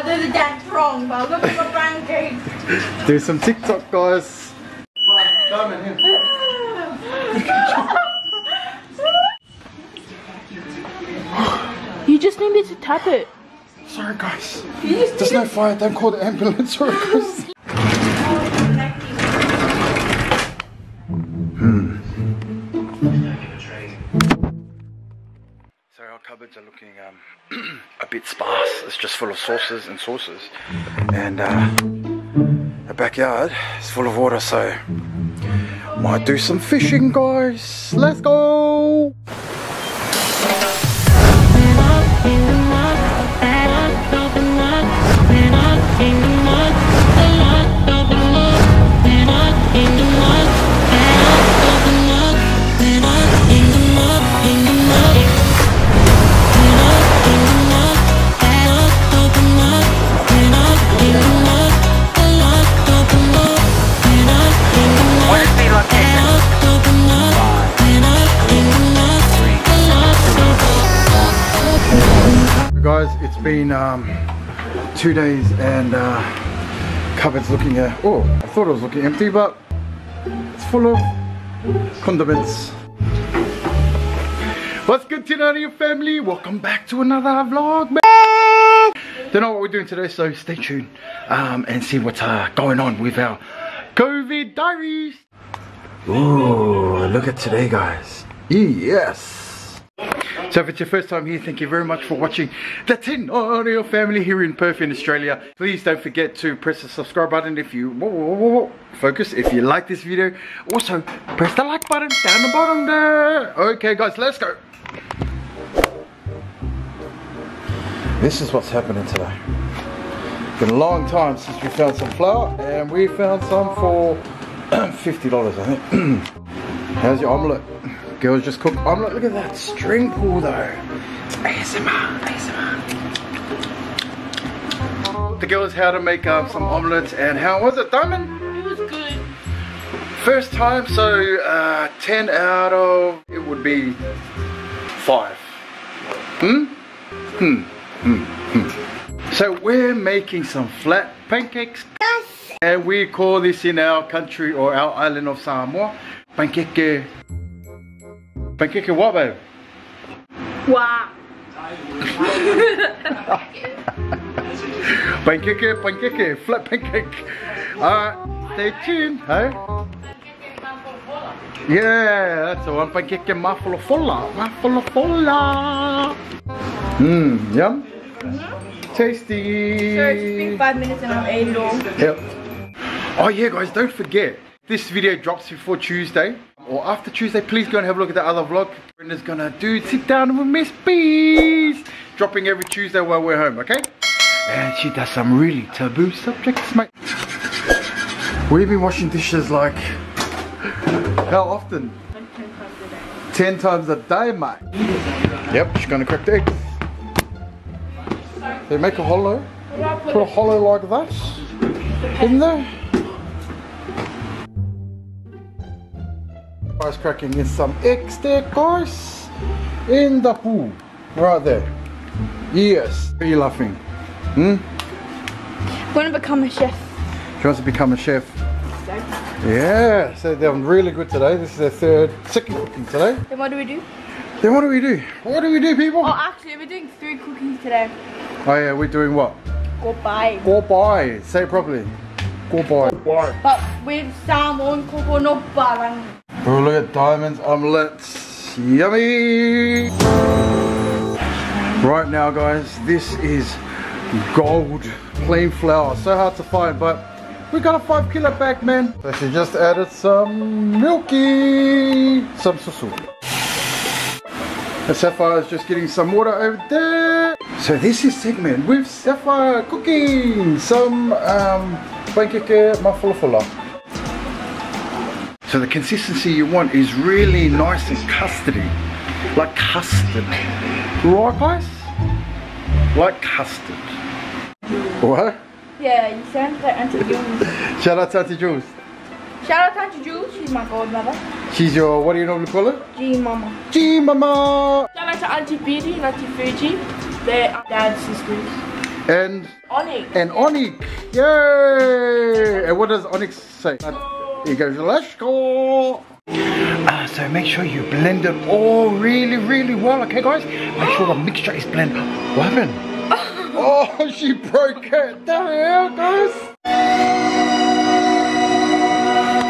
I did the dance wrong, but look at my pancakes. Do some TikTok, guys. Diamond here. You just needed to tap it. Sorry, guys. There's no fire. Don't call the ambulance. Sorry, guys. So cupboards are looking um, a bit sparse. It's just full of sauces and sauces, and uh, the backyard is full of water. So might do some fishing, guys. Let's go. Been um, two days and uh, cupboard's looking uh, oh, I thought it was looking empty, but it's full of condiments. What's good to your family? Welcome back to another vlog, man. Don't know what we're doing today, so stay tuned um, and see what's uh, going on with our COVID diaries. Ooh, look at today, guys. Yes. So if it's your first time here, thank you very much for watching the Tinania family here in Perth in Australia. Please don't forget to press the subscribe button if you whoa, whoa, whoa, focus if you like this video. Also, press the like button down the bottom there. Okay guys, let's go. This is what's happening today. Been a long time since we found some flour and we found some for $50 I think. How's your omelette? Girls just cooked omelette. Look at that string pull though. ASMR, ASMR. The girls how to make uh, some omelets and how was it, Diamond? It was good. First time, so uh, 10 out of, it would be 5. Hmm? Hmm. Hmm. Hmm. So we're making some flat pancakes. Yes. And we call this in our country or our island of Samoa, pancake. Pancake what, babe? Wow. pancake, pancake, flat pancake. Alright, uh, stay tuned, hey? Yeah, that's the one. Pancake mafolafola. Muffalo folla. Mmm, yum. Mm-hmm. Tasty. So it's been five minutes and I've ate it all. Yep. Oh yeah, guys, don't forget. This video drops before Tuesday or after Tuesday. Please go and have a look at that other vlog. Brenda's gonna do sit down with Miss Bees. Dropping every Tuesday while we're home, okay? And she does some really taboo subjects, mate. We've been washing dishes like how often? Ten times a day, mate. Yep, she's gonna crack the eggs. They make a hollow. Put a hollow like that in there. Guys cracking in some eggs there guys. In the pool. Right there. Yes. Are you laughing? Hmm? I'm gonna become a chef. She wants to become a chef. Yeah, so they're really good today. This is their third, second cooking today. Then what do we do? Then what do we do? What do we do, people? Oh, actually, we're doing three cookings today. Oh yeah, we're doing what? Goodbye. Goodbye. Say it properly. Goodbye. But with salmon, coconut barang. Oh, look at Diamond's omelets. Yummy! Right now, guys, this is gold plain flour. So hard to find, but we got a five kilo pack, man. So she just added some milky, some susu. And Sapphire is just getting some water over there. So this is segment with Sapphire cooking some um, pancake mafolafola. So the consistency you want is really nice and custardy. Like custard. Right guys? Like custard. What? Yeah, you sound like Auntie Jules. Shout out to Auntie Jules. Shout out to Auntie Jules, she's my godmother. She's your, what do you normally call her? G Mama. G Mama! Shout out to Auntie Beauty and Auntie Fuji. They're dad's sisters. and Onyx. and Onyx. Yay! And what does Onyx say? He goes, let's go. Uh, so make sure you blend it all really, really well, okay guys? Make sure the mixture is blended. What happened? oh, she broke it. The hell, guys?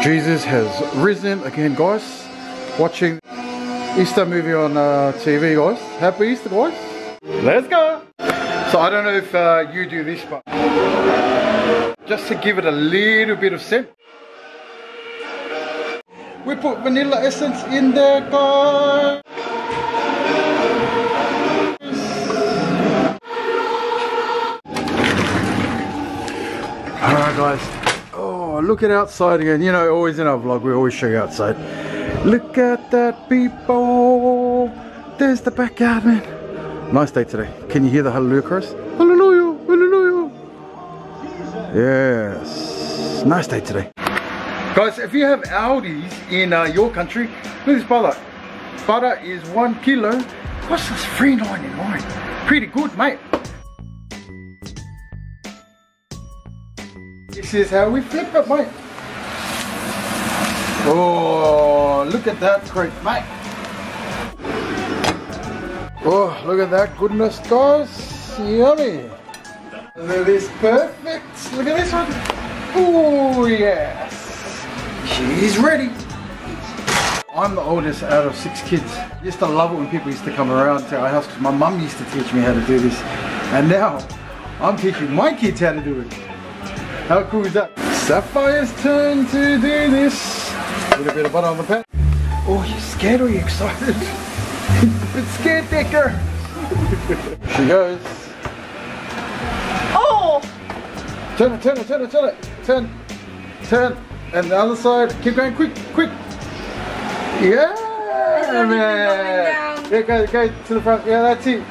Jesus has risen again, guys. Watching Easter movie on uh, TV, guys. Happy Easter, guys. Let's go. So I don't know if uh, you do this, but just to give it a little bit of scent. We put vanilla essence in there, guys. Alright guys. Oh, look at outside again. You know, always in our vlog, we always show you outside. Look at that people. There's the backyard, man. Nice day today. Can you hear the hallelujah chorus? Hallelujah, hallelujah. Yes. Nice day today. Guys, if you have Aldis in uh, your country, look at this butter. Butter is one kilo. Costs us three ninety nine. Pretty good, mate. This is how we flip it, mate. Oh, look at that great, mate. Oh, look at that goodness, guys. Yummy. Look at this, perfect. Look at this one. Oh, yes. She's ready. I'm the oldest out of six kids. I used to love it when people used to come around to our house because my mum used to teach me how to do this. And now I'm teaching my kids how to do it. How cool is that? Sapphire's turn to do this. A little bit of butter on the pan. Oh, you scared or you excited? it's scared, Decker. she goes. Oh! Turn it, turn it, turn it, turn it. Turn, turn. And the other side. Keep going, quick, quick. Yeah, man. Yeah, go, go to the front. Yeah, that's it.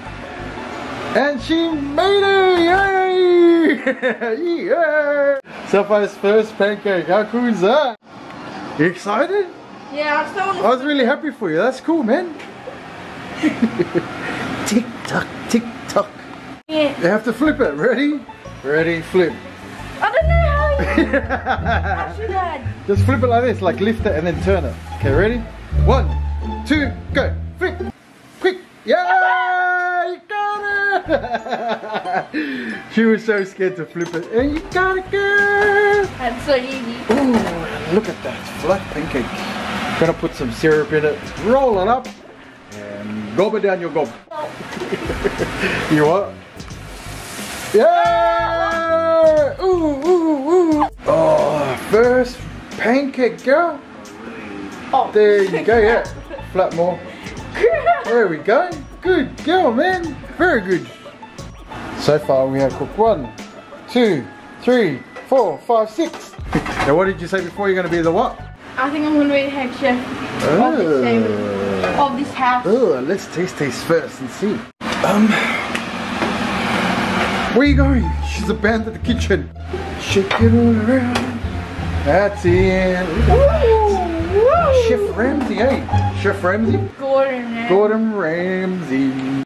And she made it! Yay! yeah! Sapphire's first pancake. How cool is that? You excited? Yeah, I still want to. I was really happy for you. That's cool, man. tick tock, tick tock. Yeah. You have to flip it. Ready? Ready, flip. Just flip it like this, like lift it and then turn it. Okay, ready? One, two, go. Flip. Quick. Yeah! You got it! she was so scared to flip it. And you got it, girl! That's so easy. Ooh, look at that flat pancake. Gonna put some syrup in it, roll it up, and gob it down your gob. you what? Yeah! Ooh, ooh, ooh. Oh, first pancake, girl. Oh. There you go, yeah. Flat more. There we go. Good girl, man. Very good. So far, we have cooked one, two, three, four, five, six. now, what did you say before? You're going to be the what? I think I'm gonna be the head chef of this, table, Oh, of this house. oh, let's taste taste first and see. Um, where are you going? She's abandoned the kitchen. All around. That's it. Woo! Woo! Chef Ramsay, eh? Chef Ramsay? Gordon. man. Gordon Ramsay.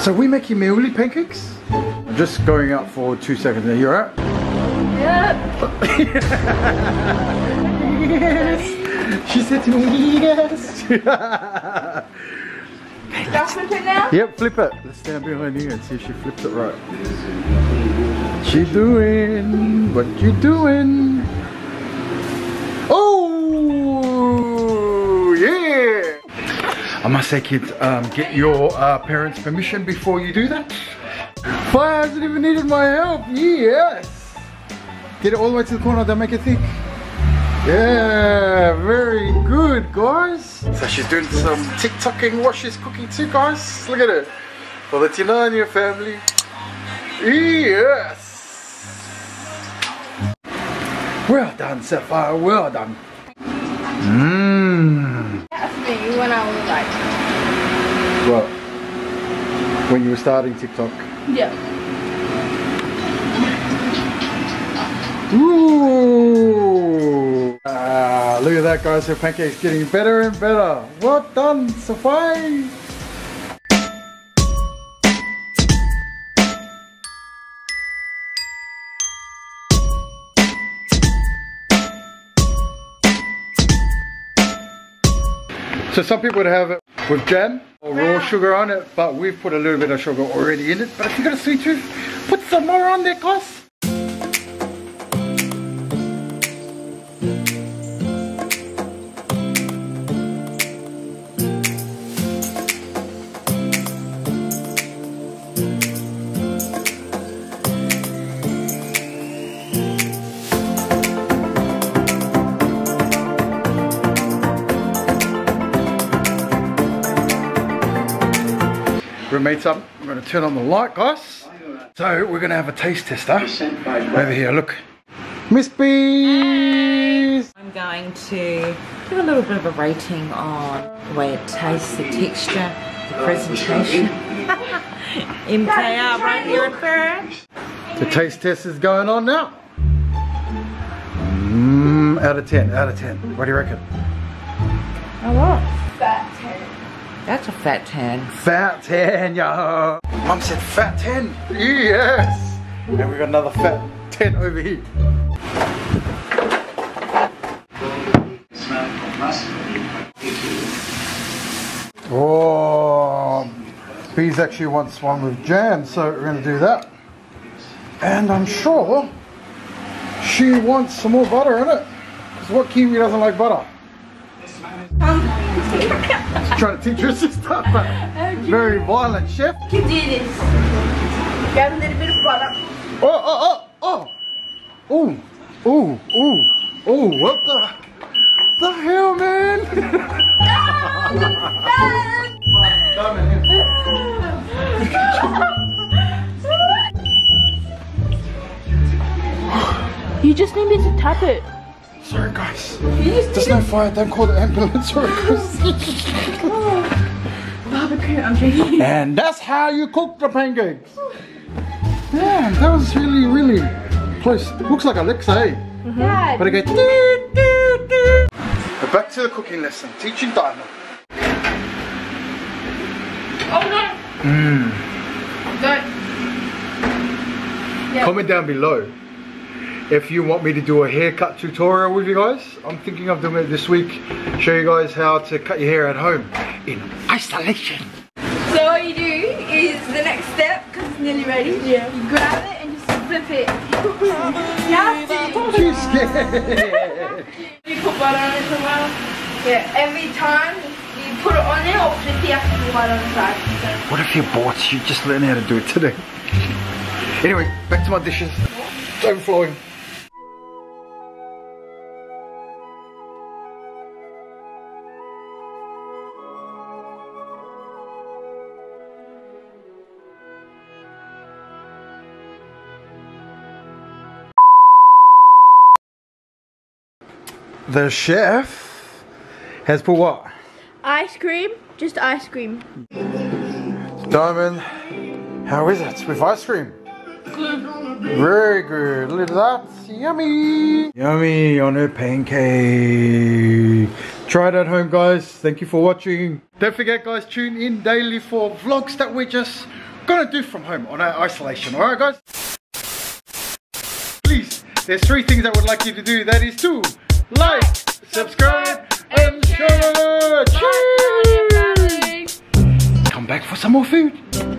So we making meuli pancakes? I'm just going out for two seconds. Are you alright? Yep. yes. She said to me yes. That's it now? yep, flip it. Let's stand behind you and see if she flips it right. She doing what you doing? Oh yeah! I must say, kids, um, get your uh, parents' permission before you do that. Fire hasn't even needed my help. Yes. Get it all the way to the corner. Don't make it thick. Yeah, very good, guys. So she's doing some TikToking while she's cooking too, guys. Look at it. For the Tinania family. Yes. Well done, Sapphire. Well done. Mmm. That's me when I was like, Well, when you were starting TikTok. yeah. Ooh. Ah, look at at that guys, her pancake's getting better and better. Well done, Sophie. So some people would have it with jam or raw sugar on it, but we've put a little bit of sugar already in it. But if you got a sweet tooth, put some more on there, guys. Made some. We're going to turn on the light, guys. So we're going to have a taste tester over here. Look, Miss Bees. I'm going to give a little bit of a rating on the way it tastes, the texture, the presentation. MKR right here at Burr. The taste test is going on now. Mmm, out of 10, out of 10. What do you reckon? Oh what? That's a fat tan. Fat 10, yo. Mum said fat 10. Yes. And we got another fat 10 over here. Oh, Bees actually wants one with jam, so we're going to do that. And I'm sure she wants some more butter in it. Because what Kiwi doesn't like butter? She's trying to teach her sister, very violent chef. You do this. Get a little bit of butter. Oh, oh, oh, oh. Ooh, ooh, ooh, ooh, what the, the hell, man? You just needed to tap it. Sorry, guys. There's no fire. Don't call the ambulance. Sorry, guys. barbecue. I'm joking. and that's how you cook the pancakes. Yeah, that was really, really close. Looks like Alexa, eh? Dad. But I go. doo, doo, doo. But back to the cooking lesson. Teaching Diamond. Oh no. Mmm. Don't. Yeah. Comment down below if you want me to do a haircut tutorial with you guys. I'm thinking of doing it this week. Show you guys how to cut your hair at home in isolation. So what you do is the next step, because it's nearly ready. Yeah. You grab it and just flip it. you have to. She's scared. You put butter on it as well. Yeah. Every time you put it on there or flip it, you have to put butter on the side. what if you're bored? You just learn how to do it today. Anyway, back to my dishes. It's overflowing. The chef has put what? Ice cream, just ice cream. Diamond, how is it with ice cream? Very good. Look at that. Yummy. Yummy on her pancake. Try it at home, guys. Thank you for watching. Don't forget, guys, tune in daily for vlogs that we're just gonna do from home on our isolation. Alright, guys? Please, there's three things I would like you to do. That is to like, subscribe, and share. Cheers! Come back for some more food.